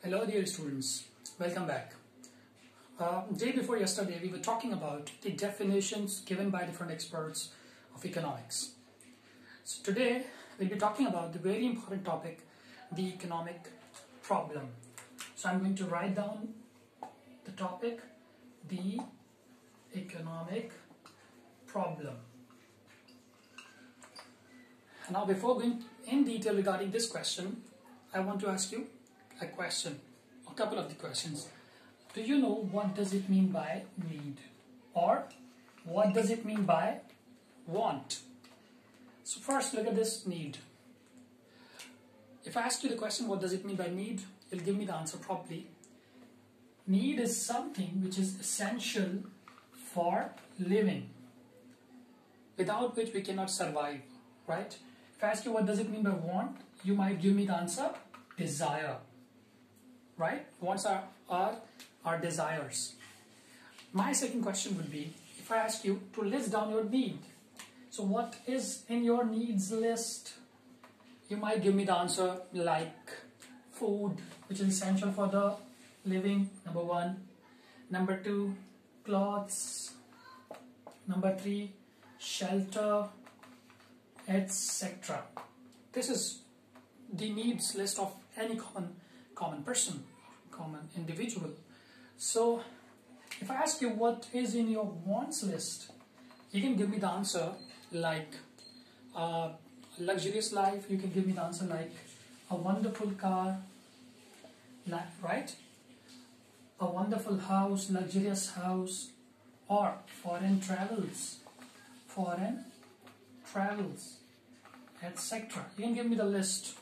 Hello dear students, welcome back. Uh, day before yesterday we were talking about the definitions given by different experts of economics. So today we'll be talking about the very important topic, the economic problem. So I'm going to write down the topic, the economic problem. Now before going in detail regarding this question, I want to ask you a question, a couple of the questions. Do you know what does it mean by need? Or what does it mean by want? So first look at this need. If I ask you the question what does it mean by need, you'll give me the answer probably. Need is something which is essential for living, without which we cannot survive, right? If I ask you what does it mean by want, you might give me the answer desire right? Wants are, are our desires. My second question would be, if I ask you to list down your need, so what is in your needs list? You might give me the answer like food, which is essential for the living, number one. Number two, clothes. Number three, shelter, etc. This is the needs list of any common common person, common individual. So if I ask you what is in your wants list, you can give me the answer like uh, luxurious life, you can give me the answer like a wonderful car, right? A wonderful house, luxurious house, or foreign travels, foreign travels, etc. You can give me the list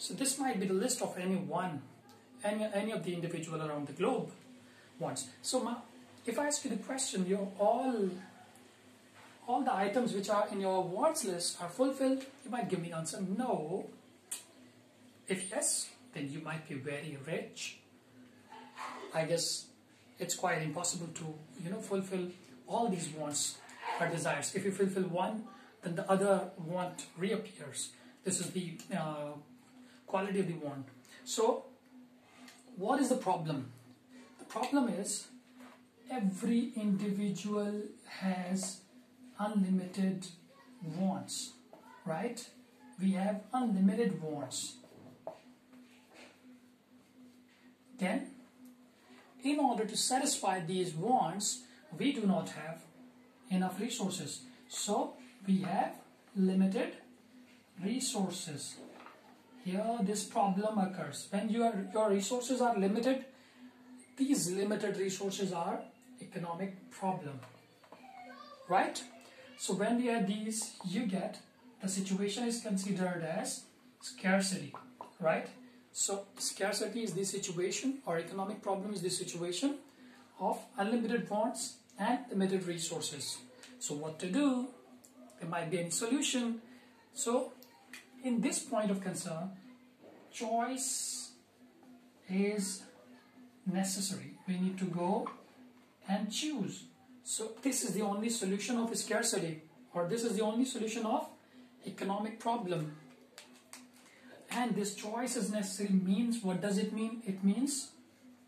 so this might be the list of any one, any, any of the individual around the globe wants. So if I ask you the question, your all, all the items which are in your wants list are fulfilled, you might give me answer no. If yes, then you might be very rich. I guess it's quite impossible to, you know, fulfill all these wants or desires. If you fulfill one, then the other want reappears. This is the uh, quality we want. So what is the problem? The problem is every individual has unlimited wants, right? We have unlimited wants. Then, in order to satisfy these wants, we do not have enough resources. So, we have limited resources here this problem occurs. When your your resources are limited these limited resources are economic problem. Right? So when we add these you get the situation is considered as scarcity. Right? So scarcity is the situation or economic problem is the situation of unlimited wants and limited resources. So what to do? There might be any solution. So in this point of concern, choice is necessary. We need to go and choose. So this is the only solution of scarcity or this is the only solution of economic problem. And this choice is necessary means, what does it mean? It means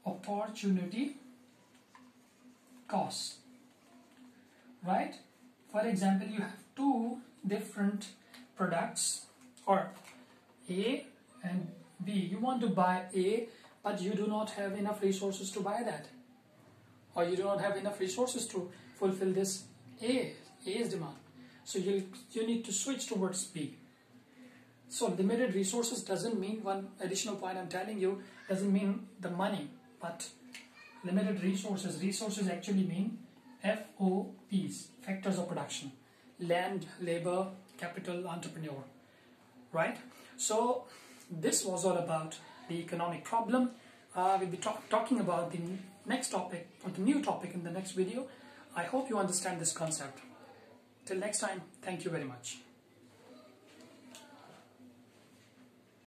opportunity cost. Right? For example, you have two different products or A and B. You want to buy A but you do not have enough resources to buy that or you do not have enough resources to fulfill this A, A's demand. So you, you need to switch towards B. So limited resources doesn't mean one additional point I'm telling you doesn't mean the money but limited resources resources actually mean FOPs factors of production land labor capital entrepreneur right? So this was all about the economic problem. Uh, we'll be talk talking about the next topic or the new topic in the next video. I hope you understand this concept. Till next time, thank you very much.